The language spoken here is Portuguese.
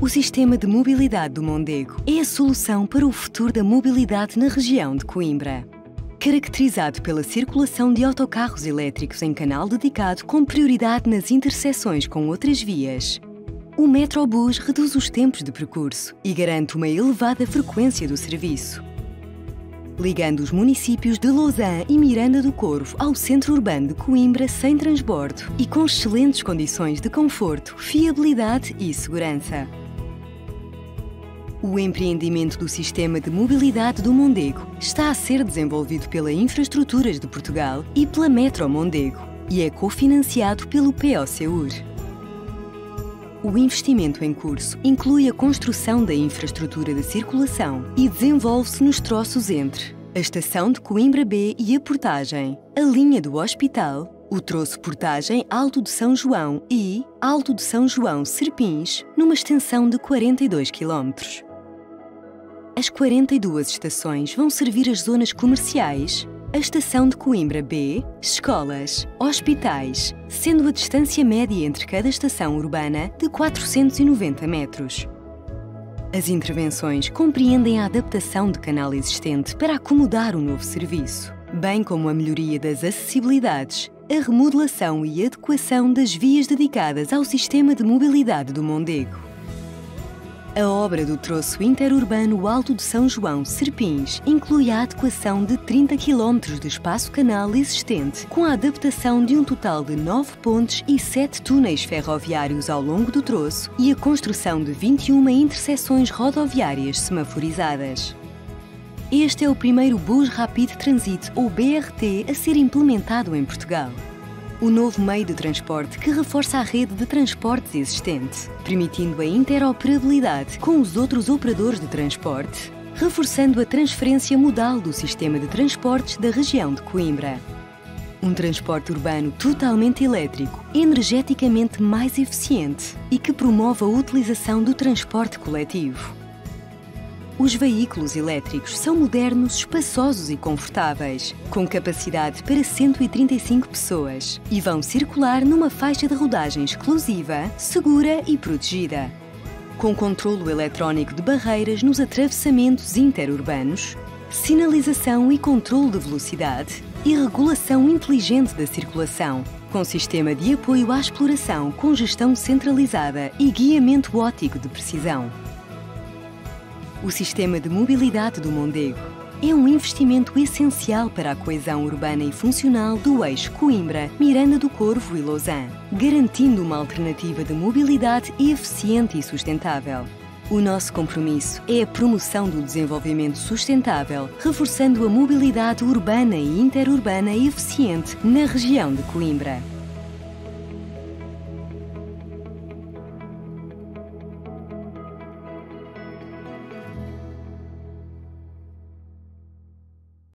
O sistema de mobilidade do Mondego é a solução para o futuro da mobilidade na região de Coimbra. Caracterizado pela circulação de autocarros elétricos em canal dedicado com prioridade nas interseções com outras vias, o Metrobus reduz os tempos de percurso e garante uma elevada frequência do serviço, ligando os municípios de Lausanne e Miranda do Corvo ao centro urbano de Coimbra sem transbordo e com excelentes condições de conforto, fiabilidade e segurança. O empreendimento do sistema de mobilidade do Mondego está a ser desenvolvido pela Infraestruturas de Portugal e pela Metro Mondego e é cofinanciado pelo POCUR. O investimento em curso inclui a construção da infraestrutura de circulação e desenvolve-se nos troços entre a estação de Coimbra B e a portagem, a linha do hospital, o troço portagem Alto de São João e Alto de São João Serpins, numa extensão de 42 km. As 42 estações vão servir as zonas comerciais, a estação de Coimbra B, escolas, hospitais, sendo a distância média entre cada estação urbana de 490 metros. As intervenções compreendem a adaptação de canal existente para acomodar o novo serviço, bem como a melhoria das acessibilidades, a remodelação e adequação das vias dedicadas ao sistema de mobilidade do Mondego. A obra do troço interurbano Alto de São João Serpins inclui a adequação de 30 km de espaço canal existente, com a adaptação de um total de 9 pontes e 7 túneis ferroviários ao longo do troço e a construção de 21 interseções rodoviárias semaforizadas. Este é o primeiro Bus Rapid Transit, ou BRT, a ser implementado em Portugal o novo meio de transporte que reforça a rede de transportes existente, permitindo a interoperabilidade com os outros operadores de transporte, reforçando a transferência modal do sistema de transportes da região de Coimbra. Um transporte urbano totalmente elétrico, energeticamente mais eficiente e que promove a utilização do transporte coletivo. Os veículos elétricos são modernos, espaçosos e confortáveis, com capacidade para 135 pessoas e vão circular numa faixa de rodagem exclusiva, segura e protegida. Com controlo eletrónico de barreiras nos atravessamentos interurbanos, sinalização e controle de velocidade e regulação inteligente da circulação, com sistema de apoio à exploração com gestão centralizada e guiamento óptico de precisão. O sistema de mobilidade do Mondego é um investimento essencial para a coesão urbana e funcional do eixo Coimbra, Miranda do Corvo e Lausanne, garantindo uma alternativa de mobilidade eficiente e sustentável. O nosso compromisso é a promoção do desenvolvimento sustentável, reforçando a mobilidade urbana e interurbana eficiente na região de Coimbra.